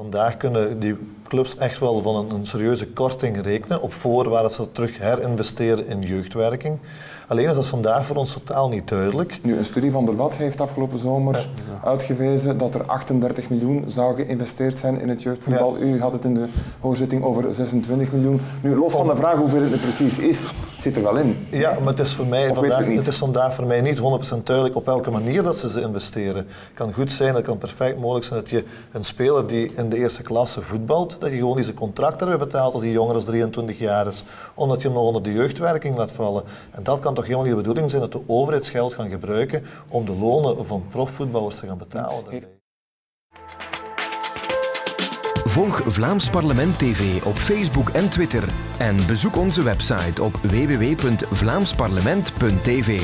vandaag kunnen die clubs echt wel van een, een serieuze korting rekenen op voorwaarde dat ze terug herinvesteren in jeugdwerking. Alleen is dat vandaag voor ons totaal niet duidelijk. Nu, een studie van der Wat heeft afgelopen zomer uitgewezen dat er 38 miljoen zou geïnvesteerd zijn in het jeugdvoetbal. U had het in de hoorzitting over 26 miljoen. Nu, los van de vraag hoeveel het nu precies is, het zit er wel in. Ja, maar het is, voor mij vandaag, het, is vandaag voor mij niet 100% duidelijk op welke manier dat ze ze investeren. Het kan goed zijn, het kan perfect mogelijk zijn dat je een speler die in de eerste klasse voetbalt, dat je gewoon deze contract erbij betaalt als die jonger dan 23 jaar is, omdat je hem nog onder de jeugdwerking laat vallen. En dat kan toch helemaal niet de bedoeling zijn dat de overheidsgeld gaan gebruiken om de lonen van profvoetballers te gaan betalen. Volg Vlaams Parlement TV op Facebook en Twitter en bezoek onze website op www.vlaamsparlement.tv.